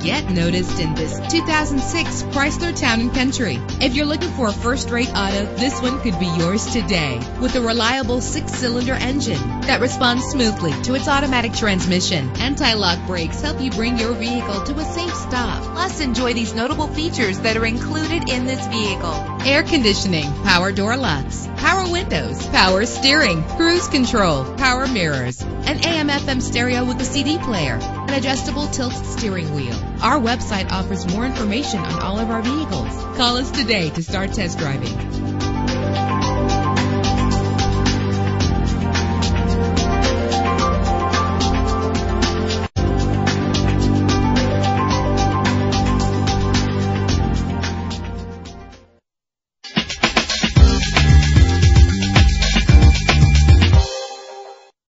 get noticed in this 2006 Chrysler Town & Country. If you're looking for a first-rate auto, this one could be yours today. With a reliable six-cylinder engine that responds smoothly to its automatic transmission. Anti-lock brakes help you bring your vehicle to a safe stop. Plus, enjoy these notable features that are included in this vehicle. Air conditioning, power door locks, power windows, power steering, cruise control, power mirrors, an AM FM stereo with a CD player, an adjustable tilt steering wheel. Our website offers more information on all of our vehicles. Call us today to start test driving.